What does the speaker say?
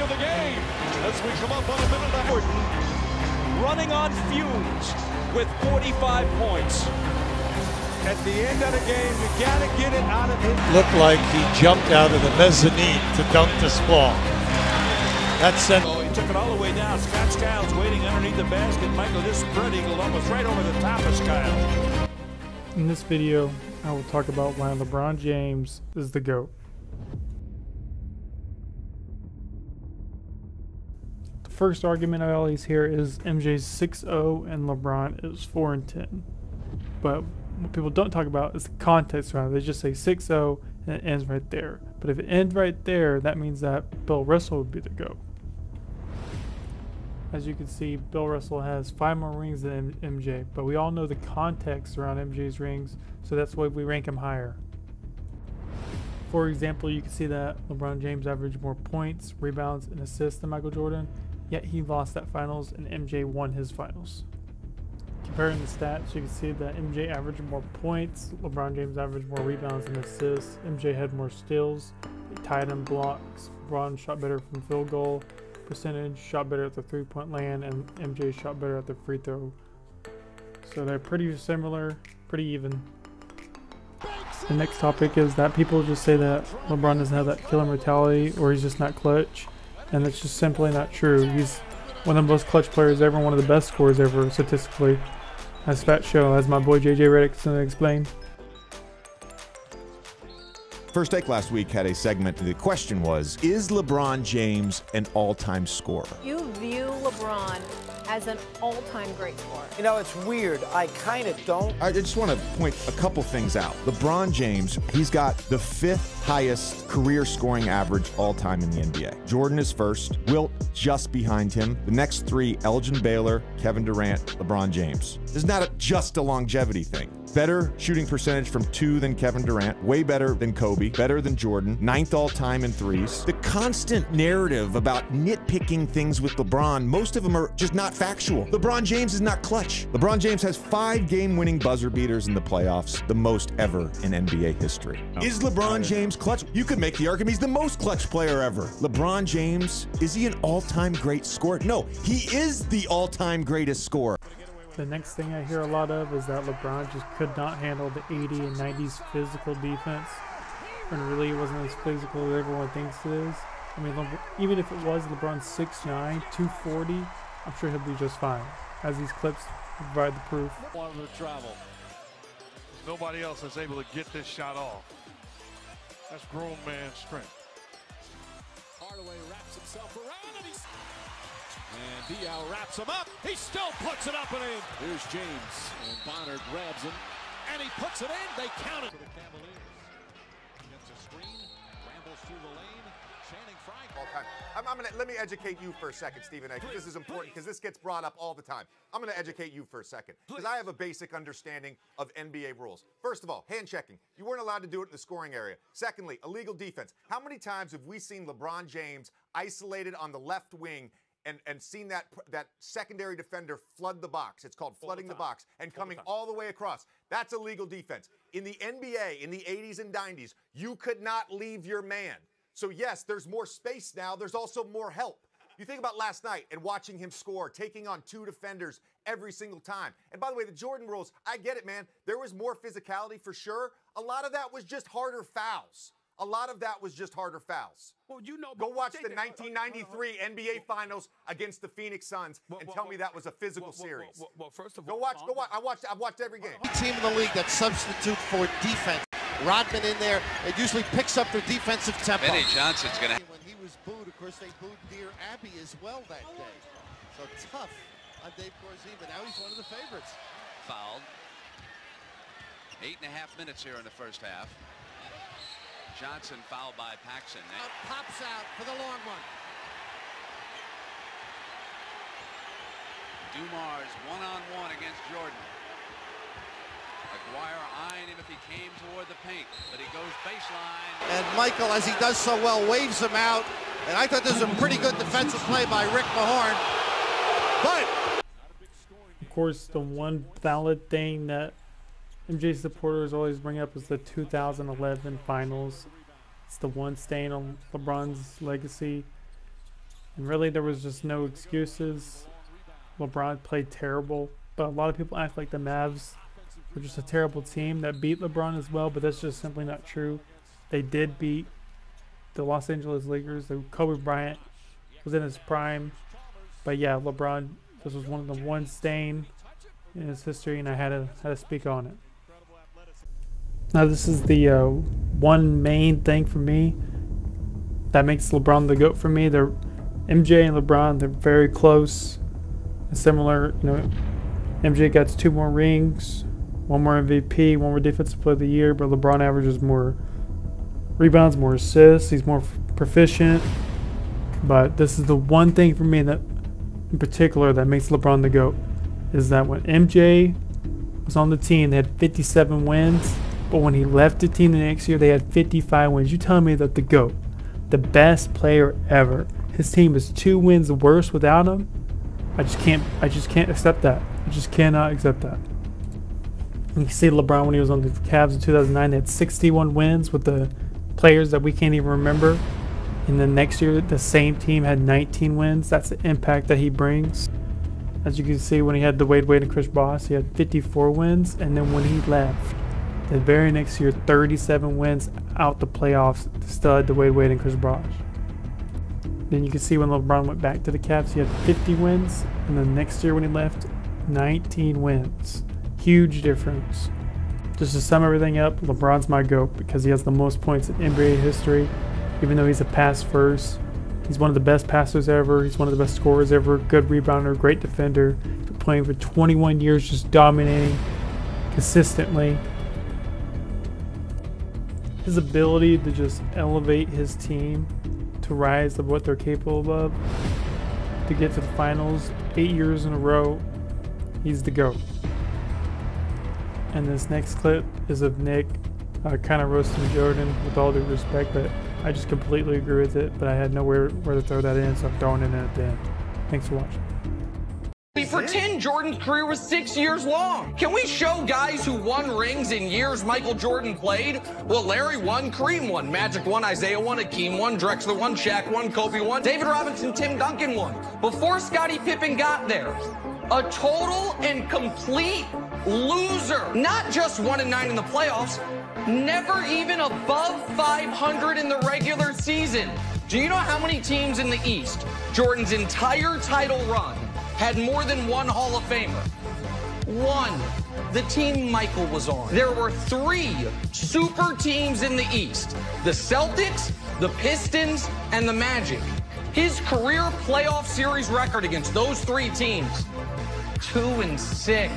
of the game as we come up on a minute and a half. running on fumes with 45 points. At the end of the game, you got to get it out of him. Looked like he jumped out of the mezzanine to dunk this ball. That sent Oh, he took it all the way down. Scott Skiles waiting underneath the basket. Michael, this spread eagle almost right over the top of Skiles. In this video, I will talk about why LeBron James is the GOAT. First argument I always hear is MJ's 6-0 and LeBron is 4 and 10. But what people don't talk about is the context around it. They just say 6-0 and it ends right there. But if it ends right there, that means that Bill Russell would be the GOAT. As you can see, Bill Russell has five more rings than MJ, but we all know the context around MJ's rings, so that's why we rank him higher. For example, you can see that LeBron James averaged more points, rebounds, and assists than Michael Jordan, yet he lost that finals and MJ won his finals. Comparing the stats, you can see that MJ averaged more points, LeBron James averaged more rebounds and assists, MJ had more steals, tied in blocks, LeBron shot better from field goal, percentage, shot better at the three point land, and MJ shot better at the free throw. So they're pretty similar, pretty even. The next topic is that people just say that LeBron doesn't have that killer mentality or he's just not clutch, and that's just simply not true. He's one of the most clutch players ever, one of the best scorers ever statistically. As Fat Show, as my boy JJ Redick's gonna explain. First Take last week had a segment. The question was Is LeBron James an all time scorer? You view LeBron as an all-time great scorer. You know, it's weird. I kind of don't. I just want to point a couple things out. LeBron James, he's got the fifth highest career scoring average all time in the NBA. Jordan is first, Wilt just behind him. The next three Elgin Baylor, Kevin Durant, LeBron James. This is not a, just a longevity thing. Better shooting percentage from two than Kevin Durant, way better than Kobe, better than Jordan, ninth all time in threes. The constant narrative about nitpicking things with LeBron, most of them are just not factual. LeBron James is not clutch. LeBron James has five game winning buzzer beaters in the playoffs, the most ever in NBA history. Oh, is LeBron James clutch? You could make the argument he's the most clutch player ever. LeBron James, is he an all time great scorer? No, he is the all time greatest scorer. The next thing I hear a lot of is that LeBron just could not handle the 80 and 90s physical defense. And really, it wasn't as physical as everyone thinks it is. I mean, LeBron, even if it was LeBron 6'9, 240, I'm sure he'll be just fine. As these clips provide the proof. Wanted to travel. Nobody else is able to get this shot off. That's grown man strength. Hardaway wraps himself around and he's. And Dial wraps him up. He still puts it up and in. Here's James. And Bonner grabs him. And he puts it in. They count it. For the Cavaliers. Gets a screen. Rambles through the lane. Channing Frye. all time. I'm, I'm gonna let me educate you for a second, Stephen A. 'cause This is important because this gets brought up all the time. I'm gonna educate you for a second because I have a basic understanding of NBA rules. First of all, hand checking. You weren't allowed to do it in the scoring area. Secondly, illegal defense. How many times have we seen LeBron James isolated on the left wing? And, and seen that that secondary defender flood the box. It's called flooding the box and coming all the way across. That's illegal defense. In the NBA, in the 80s and 90s, you could not leave your man. So, yes, there's more space now. There's also more help. You think about last night and watching him score, taking on two defenders every single time. And by the way, the Jordan rules, I get it, man. There was more physicality for sure. A lot of that was just harder fouls. A lot of that was just harder fouls. Well, you know. Go watch the JJ, 1993 uh, uh, uh, NBA Finals against the Phoenix Suns and well, tell me that was a physical well, well, series. well, well, first of Go all, watch. Go watch. I watched. I watched every game. Team in the league that substitute for defense. Rodman in there, it usually picks up their defensive tempo. Vinnie Johnson's going to. When he was booed, of course, they booed Dear Abbey as well that day. So tough on Dave Corzine, but now he's one of the favorites. fouled. Eight and a half minutes here in the first half. Johnson fouled by Paxson. Out, pops out for the long one. Dumars one-on-one against Jordan. McGuire eyeing him if he came toward the paint, but he goes baseline. And Michael, as he does so well, waves him out. And I thought this was a pretty good defensive play by Rick Mahorn. But Of course, the one valid thing that MJ supporters always bring up is the 2011 finals. It's the one stain on LeBron's legacy. And really, there was just no excuses. LeBron played terrible, but a lot of people act like the Mavs were just a terrible team that beat LeBron as well, but that's just simply not true. They did beat the Los Angeles Lakers. Kobe Bryant was in his prime, but yeah, LeBron. This was one of the one stain in his history, and I had to had to speak on it. Now, this is the uh, one main thing for me that makes LeBron the goat for me. They're MJ and LeBron. They're very close, similar. You know, MJ got two more rings, one more MVP, one more Defensive Player of the Year, but LeBron averages more rebounds, more assists. He's more proficient. But this is the one thing for me that, in particular, that makes LeBron the GOAT is that when MJ was on the team, they had 57 wins. But when he left the team the next year, they had 55 wins. You telling me that the GOAT, the best player ever, his team is two wins worse without him? I just can't. I just can't accept that. I just cannot accept that. You can see LeBron when he was on the Cavs in 2009. They had 61 wins with the players that we can't even remember. And then next year, the same team had 19 wins. That's the impact that he brings. As you can see, when he had D-Wade Wade and Chris Bosh, he had 54 wins. And then when he left, the very next year, 37 wins out the playoffs, had D-Wade and Chris Bosh. Then you can see when LeBron went back to the Cavs, he had 50 wins. And then next year when he left, 19 wins. Huge difference. Just to sum everything up, LeBron's my GOAT because he has the most points in NBA history, even though he's a pass first. He's one of the best passers ever. He's one of the best scorers ever. Good rebounder, great defender. Been playing for 21 years, just dominating consistently. His ability to just elevate his team to rise of what they're capable of, to get to the finals eight years in a row, he's the GOAT. And this next clip is of Nick uh, kind of roasting Jordan with all due respect, but I just completely agree with it. But I had nowhere where to throw that in, so I'm throwing it in at the end. Thanks for watching. We pretend Jordan's career was six years long. Can we show guys who won rings in years Michael Jordan played? Well, Larry won, Kareem won, Magic won, Isiah won, Akeem won, Drexler won, Shaq won, Kobe won, David Robinson, Tim Duncan won. Before Scottie Pippen got there, a total and complete loser. Not just one and nine in the playoffs, never even above 500 in the regular season. Do you know how many teams in the East, Jordan's entire title run, had more than one Hall of Famer? One. The team Michael was on. There were three super teams in the East the Celtics, the Pistons, and the Magic. His career playoff series record against those three teams two and six.